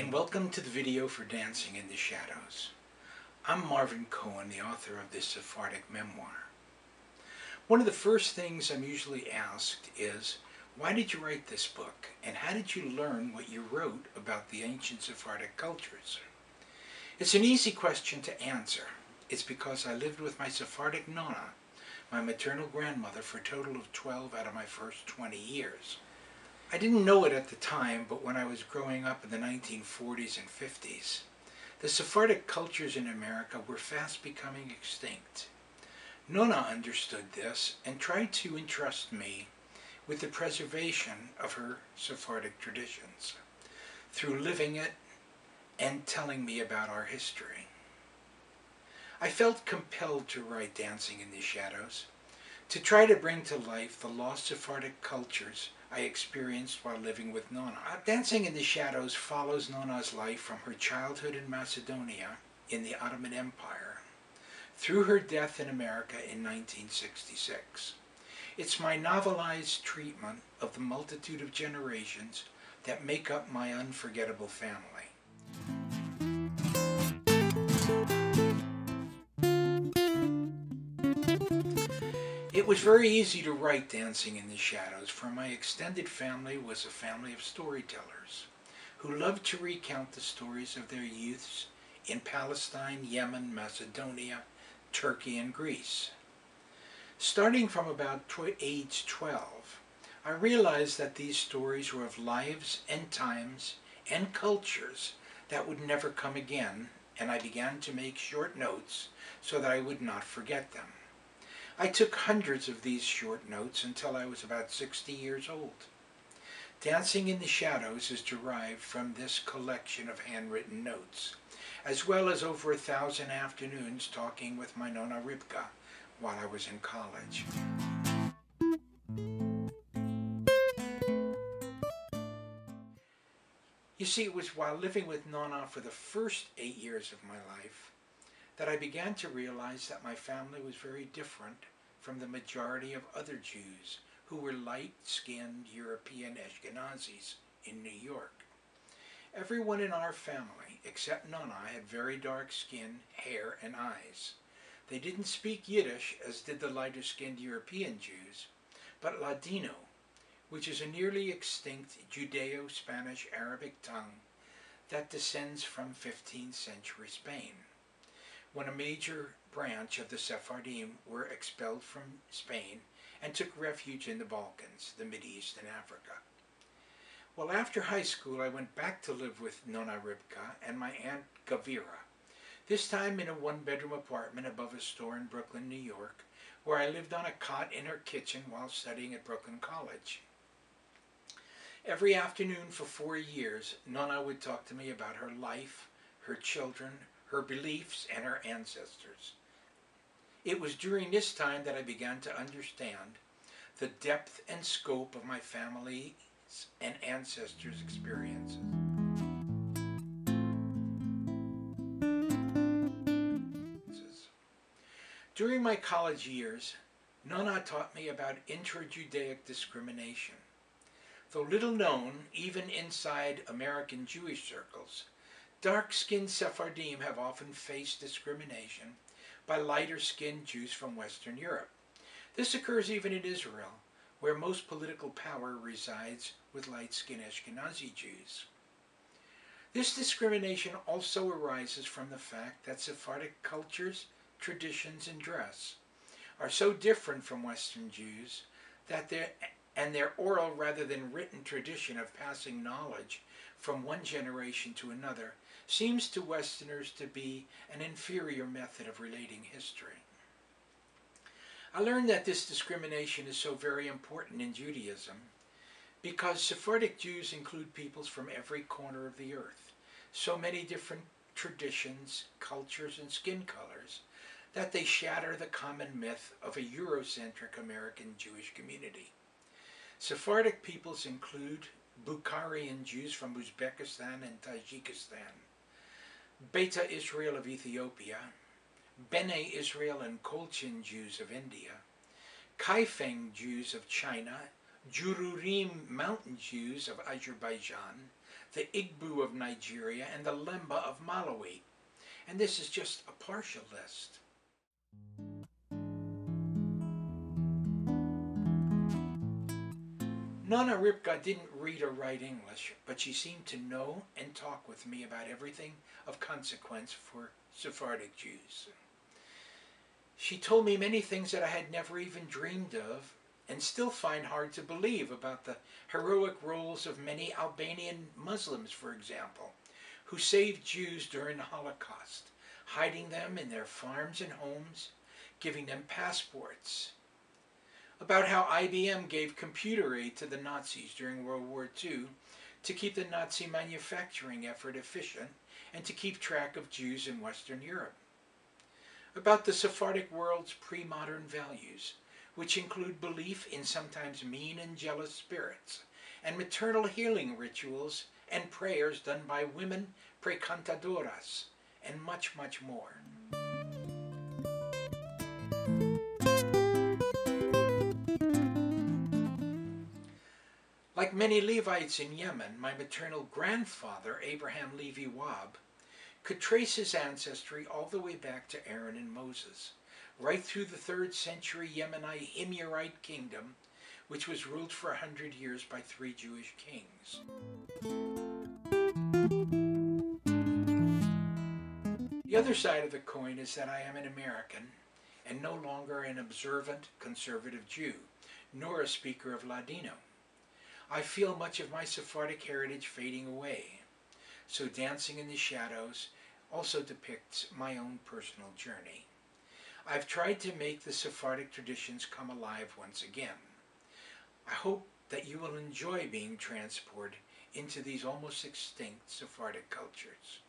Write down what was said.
and welcome to the video for Dancing in the Shadows. I'm Marvin Cohen, the author of this Sephardic memoir. One of the first things I'm usually asked is, why did you write this book, and how did you learn what you wrote about the ancient Sephardic cultures? It's an easy question to answer. It's because I lived with my Sephardic Nona, my maternal grandmother, for a total of 12 out of my first 20 years. I didn't know it at the time, but when I was growing up in the 1940s and 50s, the Sephardic cultures in America were fast becoming extinct. Nona understood this and tried to entrust me with the preservation of her Sephardic traditions through living it and telling me about our history. I felt compelled to write Dancing in the Shadows, to try to bring to life the lost Sephardic cultures I experienced while living with Nona. Dancing in the Shadows follows Nona's life from her childhood in Macedonia in the Ottoman Empire through her death in America in 1966. It's my novelized treatment of the multitude of generations that make up my unforgettable family. Was very easy to write Dancing in the Shadows, for my extended family was a family of storytellers who loved to recount the stories of their youths in Palestine, Yemen, Macedonia, Turkey, and Greece. Starting from about age 12, I realized that these stories were of lives and times and cultures that would never come again, and I began to make short notes so that I would not forget them. I took hundreds of these short notes until I was about 60 years old. Dancing in the Shadows is derived from this collection of handwritten notes, as well as over a thousand afternoons talking with my Nona Ribka while I was in college. You see, it was while living with Nona for the first eight years of my life that I began to realize that my family was very different from the majority of other Jews who were light-skinned European Ashkenazis in New York. Everyone in our family, except Nona, had very dark skin, hair, and eyes. They didn't speak Yiddish as did the lighter-skinned European Jews, but Ladino, which is a nearly extinct Judeo-Spanish-Arabic tongue that descends from 15th century Spain when a major branch of the Sephardim were expelled from Spain and took refuge in the Balkans, the East, and Africa. Well, after high school, I went back to live with Nona Ribka and my aunt Gavira, this time in a one-bedroom apartment above a store in Brooklyn, New York, where I lived on a cot in her kitchen while studying at Brooklyn College. Every afternoon for four years, Nona would talk to me about her life, her children, her beliefs, and her ancestors. It was during this time that I began to understand the depth and scope of my family's and ancestors' experiences. During my college years, Nona taught me about intra-Judaic discrimination. Though little known, even inside American Jewish circles, Dark-skinned Sephardim have often faced discrimination by lighter-skinned Jews from Western Europe. This occurs even in Israel, where most political power resides with light-skinned Ashkenazi Jews. This discrimination also arises from the fact that Sephardic cultures, traditions, and dress are so different from Western Jews that their and their oral rather than written tradition of passing knowledge from one generation to another seems to Westerners to be an inferior method of relating history. I learned that this discrimination is so very important in Judaism because Sephardic Jews include peoples from every corner of the earth, so many different traditions, cultures, and skin colors that they shatter the common myth of a Eurocentric American Jewish community. Sephardic peoples include Bukharian Jews from Uzbekistan and Tajikistan, Beta Israel of Ethiopia, Bene Israel and Cochin Jews of India, Kaifeng Jews of China, Juhurim Mountain Jews of Azerbaijan, the Igbo of Nigeria, and the Lemba of Malawi. And this is just a partial list. Nona Ribka didn't read or write English, but she seemed to know and talk with me about everything of consequence for Sephardic Jews. She told me many things that I had never even dreamed of and still find hard to believe about the heroic roles of many Albanian Muslims, for example, who saved Jews during the Holocaust, hiding them in their farms and homes, giving them passports, about how IBM gave computer aid to the Nazis during World War II to keep the Nazi manufacturing effort efficient and to keep track of Jews in Western Europe. About the Sephardic world's pre-modern values, which include belief in sometimes mean and jealous spirits, and maternal healing rituals and prayers done by women precantadoras, and much, much more. Like many Levites in Yemen, my maternal grandfather, Abraham Levi Wab, could trace his ancestry all the way back to Aaron and Moses, right through the third century Yemenite Himyarite kingdom, which was ruled for a hundred years by three Jewish kings. The other side of the coin is that I am an American and no longer an observant conservative Jew, nor a speaker of Ladino. I feel much of my Sephardic heritage fading away, so Dancing in the Shadows also depicts my own personal journey. I've tried to make the Sephardic traditions come alive once again. I hope that you will enjoy being transported into these almost extinct Sephardic cultures.